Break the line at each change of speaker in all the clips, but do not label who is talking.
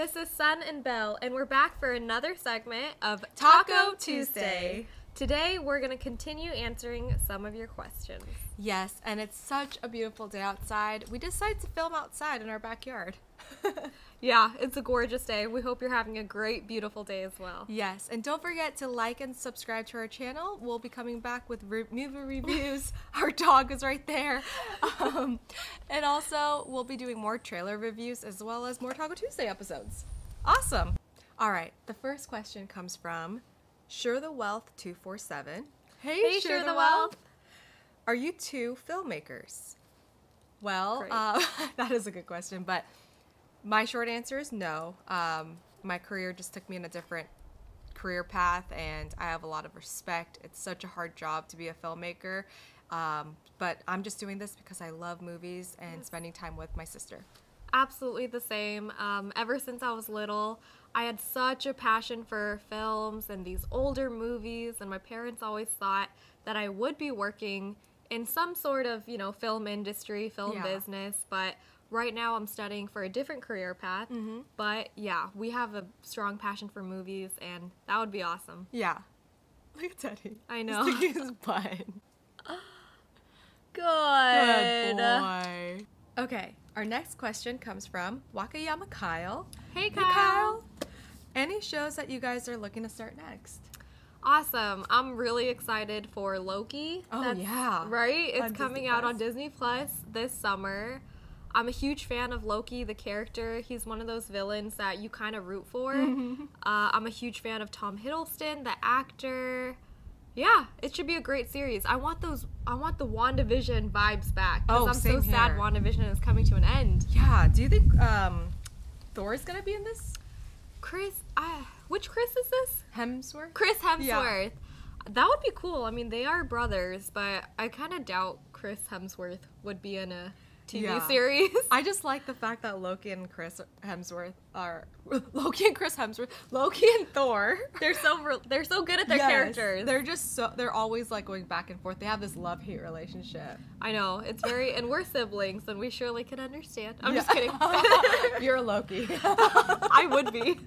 This is Sun and Belle, and we're back for another segment of
Talk-Oh Tuesday.
Today, we're going to continue answering some of your questions.
Yes, and it's such a beautiful day outside. We decided to film outside in our backyard.
Yeah, it's a gorgeous day. We hope you're having a great, beautiful day as well.
yes, and don't forget to like and subscribe to our channel. We'll be coming back with re- movie reviews. our dog is right there. Um, and also, we'll be doing more trailer reviews as well as more Talk-Oh Tuesday episodes. Awesome. All right, the first question comes from Sure the Wealth 247.
Hey, Share the Wealth.
Are you two filmmakers? Well, uh, that is a good question, but my short answer is no. Um, my career just took me in a different career path, and I have a lot of respect. It's such a hard job to be a filmmaker, um, but I'm just doing this because I love movies and spending time with my sister.
Absolutely the same. Um, ever since I was little, I had such a passion for films and these older movies, and my parents always thought that I would be working in some sort of, you know, film industry, film
Yeah.
business, but right now I'm studying for a different career path. But yeah, we have a strong passion for movies, and that would be awesome.
Yeah. Look at Teddy.
I know.
sticking his butt.
Good.
Good boy. Okay, our next question comes from Wakayama Kyle.
Hey,
Hey,
Kyle.
Kyle. Any shows that you guys are looking to start next?
Awesome. I'm really excited for Loki.
Oh, yeah.
Right? It's
On
coming
Disney
out on Disney Plus this summer. I'm a huge fan of Loki, the character. He's one of those villains that you kind of root for. uh, I'm a huge fan of Tom Hiddleston, the actor. Yeah, it should be a great series. I want those. I want the WandaVision vibes back.
Oh,
I'm
same
so sad. WandaVision is coming to an end.
Yeah. Do you think um, Thor is gonna be in this?
Chris, uh, which Chris is this?
Hemsworth.
Chris Hemsworth. Yeah. That would be cool. I mean, they are brothers, but I kind of doubt Chris Hemsworth would be in a TV
Yeah.
series.
I just like the fact that Loki and Chris Hemsworth are Loki and Chris Hemsworth, Loki and Thor.
they're so they're so good at their
Yes.
characters.
They're just so they're always like going back and forth. They have this love hate relationship.
I know it's very, and we're siblings, and we surely can understand. I'm
Yeah.
just kidding.
You're a Loki.
I would be.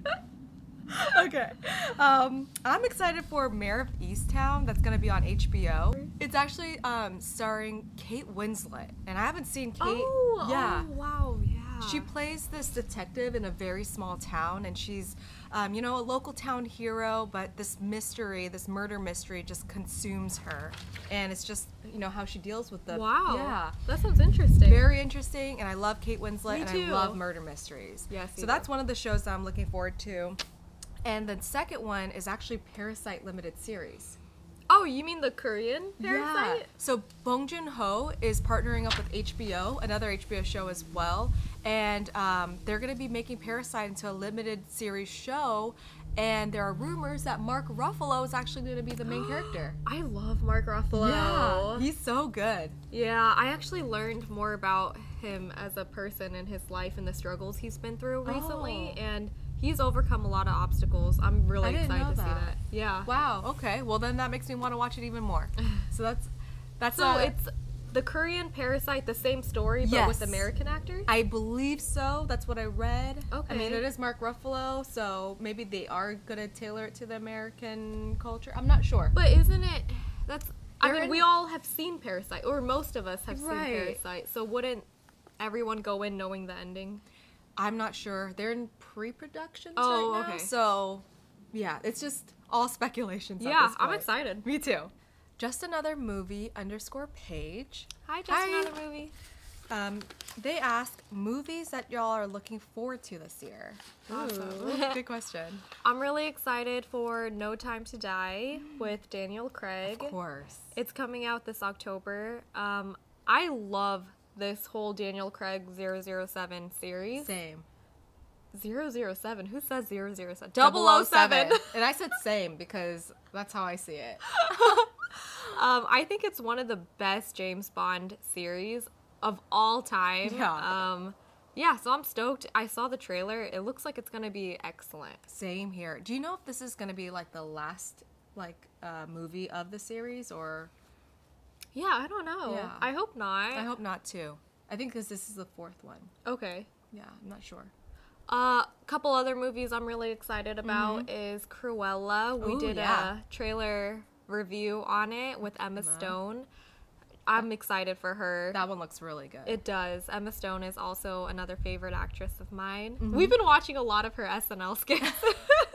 okay. Um, I'm excited for Mare of Easttown. That's gonna be on HBO. It's actually um, starring Kate Winslet, and I haven't seen Kate.
Oh,
yeah.
oh, wow, yeah.
She plays this detective in a very small town, and she's, um, you know, a local town hero. But this mystery, this murder mystery, just consumes her, and it's just, you know, how she deals with the.
wow.
Yeah.
that sounds interesting.
Very interesting, and I love Kate Winslet,
Me
and
too.
I love murder mysteries.
Yes,
So that's one of the shows that I'm looking forward to. And the second one is actually Parasite limited series.
Oh, you mean the Korean Parasite?
Yeah. So Bong Joon Ho is partnering up with HBO, another HBO show as well, and um, they're going to be making Parasite into a limited series show. And there are rumors that Mark Ruffalo is actually going to be the main character.
I love Mark Ruffalo.
Yeah, he's so good.
Yeah, I actually learned more about him as a person and his life and the struggles he's been through recently,
Oh.
and he's overcome a lot of obstacles. I'm really excited to see
that.
that. Yeah.
Wow. Okay. Well, then that makes me want to watch it even more. So that's that's
So
uh,
it's the Korean Parasite, the same story, but with American actors.
I believe so. That's what I read. Okay. I mean, it is Mark Ruffalo, so maybe they are gonna tailor it to the American culture. I'm not sure.
But isn't it? That's. I mean,
in-
we all have seen Parasite, or most of us have
Right.
seen Parasite. So wouldn't everyone go in knowing the ending?
I'm not sure. They're in pre-production
Oh,
right now,
okay.
so yeah, it's just all speculations. at
yeah, I'm excited.
Me too. Just another movie underscore page.
Hi, just
Hi.
another movie.
Um, they ask movies that y'all are looking forward to this year. Awesome. Good question.
I'm really excited for No Time to Die with Daniel Craig.
Of course.
It's coming out this October. Um, I love this whole Daniel Craig 007 series.
Same.
007? Who says 007?
007. and I said same because that's how I see it.
Um, I think it's one of the best James Bond series of all time.
Yeah.
Um, yeah, so I'm stoked. I saw the trailer. It looks like it's going to be excellent.
Same here. Do you know if this is going to be like the last like uh, movie of the series or
Yeah, I don't know.
Yeah.
I hope not.
I hope not too. I think because this is the fourth one.
Okay.
Yeah, I'm not sure.
A couple other movies I'm really excited about is Cruella. We
Mm-hmm. Ooh,
did
yeah.
a trailer review on it with Emma Stone. I'm excited for her.
That one looks really good.
It does. Emma Stone is also another favorite actress of mine.
Mm-hmm.
We've been watching a lot of her SNL skits.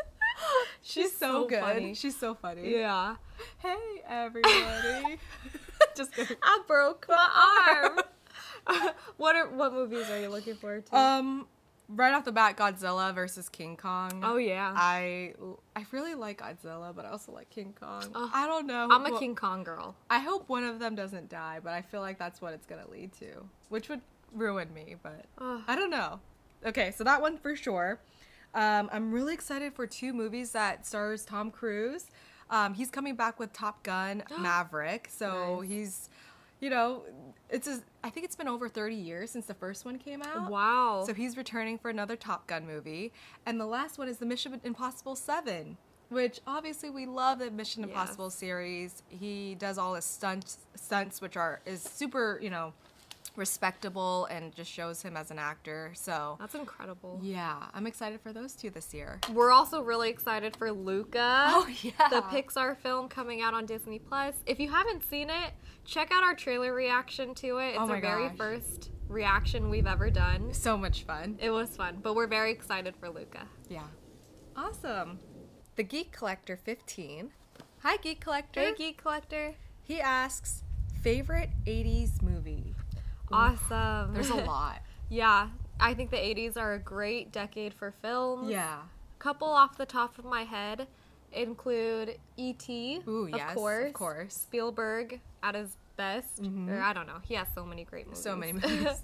She's so, good.
funny.
She's so funny.
Yeah.
Hey everybody. Just kidding.
I broke my arm. what are what movies are you looking forward to?
Um, right off the bat, Godzilla versus King Kong.
oh yeah.
I I really like Godzilla, but I also like King Kong. I don't know.
I'm a
Well,
King Kong girl.
I hope one of them doesn't die, but I feel like that's what it's gonna lead to, which would ruin me. But. I don't know. Okay, so that one for sure. Um, I'm really excited for two movies that stars Tom Cruise. Um, he's coming back with Top Gun Maverick, so
Nice.
he's, you know, it's a, I think it's been over 30 years since the first one came out.
Wow.
So he's returning for another Top Gun movie. And the last one is the Mission Impossible 7, which obviously we love the Mission. Impossible series. He does all his stunts stunts which are is super, you know, respectable and just shows him as an actor. So
That's incredible.
yeah, I'm excited for those two this year.
We're also really excited for Luca.
Oh, yeah.
The Pixar film coming out on Disney Plus. If you haven't seen it, check out our trailer reaction to it. Oh it's
Oh my
our very first reaction we've ever done.
So much fun.
It was fun, but we're very excited for Luca.
Yeah. Awesome. The Geek Collector 15. Hi Geek Collector.
Hey, Geek Collector.
He asks favorite 80s movie.
Awesome.
There's a lot.
yeah, I think the 80s are a great decade for films.
Yeah.
couple off the top of my head include E.T.
Ooh,
of
yes,
course.
of course.
Spielberg at his best. Or I don't know. He has so many great movies.
So many movies.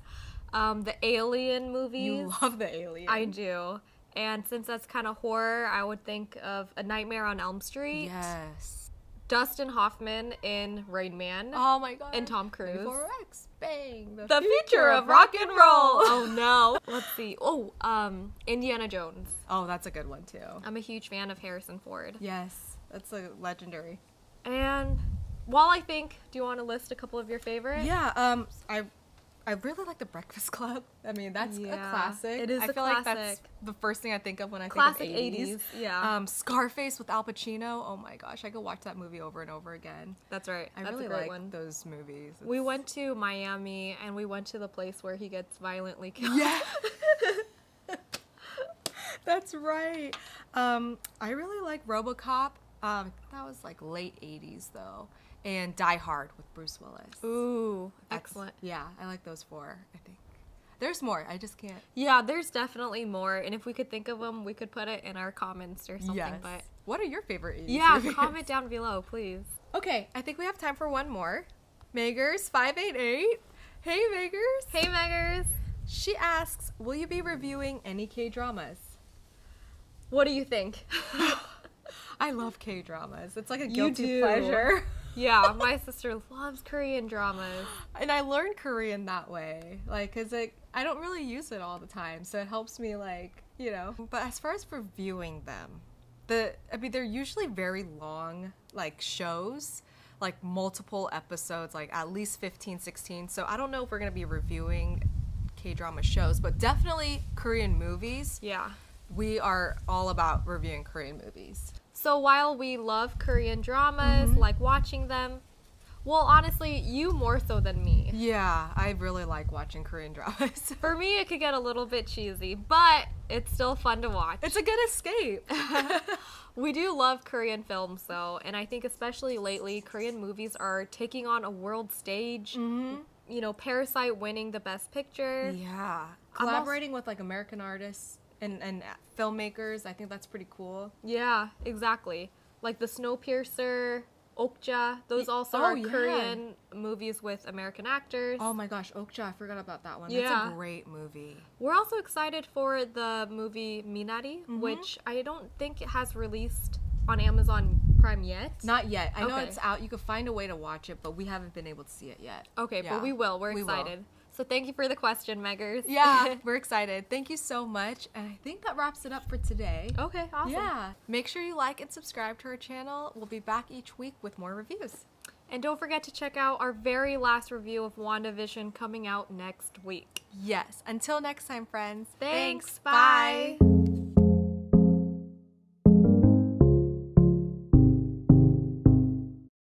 um, the Alien movies.
You love the alien.
I do. And since that's kind of horror, I would think of A Nightmare on Elm Street.
Yes.
Dustin Hoffman in Rain Man.
Oh my god.
And Tom Cruise.
4X. Bang.
the future of rock and roll. oh no. Let's see. Oh, um, Indiana Jones.
Oh, that's a good one too.
I'm a huge fan of Harrison Ford.
Yes. That's a legendary.
And while I think, do you want to list a couple of your favorites?
Yeah, um I I really like the Breakfast Club. I mean, that's
Yeah,
a classic.
it is
I feel like that's the first thing I think of when I
Classic
think of 80s.
80s, yeah.
Um Scarface with Al Pacino. Oh my gosh, I could watch that movie over and over again.
That's right.
I
That's
really like
one.
those movies.
We went to Miami and we went to the place where he gets violently killed.
Yeah. That's right. Um, I really like RoboCop. Um, that was like late '80s though, and Die Hard with Bruce Willis.
Ooh,
That's-
excellent.
Yeah, I like those four. I think there's more. I just can't.
Yeah, there's definitely more, and if we could think of them, we could put it in our comments or something.
Yes.
But
what are your favorite 80s
yeah,
movies?
comment down below, please.
Okay, I think we have time for one more. Meggers five eight eight. Hey Meggers.
Hey, Meggers,
She asks, "Will you be reviewing any K dramas?"
what do you think?
I love K dramas. It's like a
You
guilty
do.
pleasure.
yeah, my sister loves Korean dramas.
and I learned Korean that way, like, cause like I don't really use it all the time, so it helps me, like, you know. But as far as reviewing them, the I mean, they're usually very long, like shows, like multiple episodes, like at least 15, 16. So I don't know if we're gonna be reviewing K drama shows, but definitely Korean movies.
Yeah.
We are all about reviewing Korean movies.
So while we love Korean dramas, like watching them, well, honestly, you more so than me.
Yeah, I really like watching Korean dramas.
For me, it could get a little bit cheesy, but it's still fun to watch.
it's a good escape.
We do love Korean films though, and I think especially lately, Korean movies are taking on a world stage.
mm-hmm.
You know, Parasite winning the Best Picture.
Yeah, collaborating with like American artists and and filmmakers, I think that's pretty cool.
Yeah, exactly. Like the Snowpiercer, Okja, those also
oh,
are
yeah.
Korean movies with American actors.
Oh my gosh, Okja, I forgot about that one.
Yeah.
That's a great movie.
We're also excited for the movie Minari,
Mm-hmm.
which I don't think it has released on Amazon Prime yet.
Not yet. I know it's out. You could find a way to watch it, but we haven't been able to see it yet.
okay,
Yeah,
but we will. We're
we will.
So thank you for the question, Meggers.
Yeah, we're excited. Thank you so much. And I think that wraps it up for today.
okay, awesome.
Yeah. Make sure you like and subscribe to our channel. We'll be back each week with more reviews.
And don't forget to check out our very last review of WandaVision coming out next week.
Yes. Until next time, friends.
Thanks. Bye.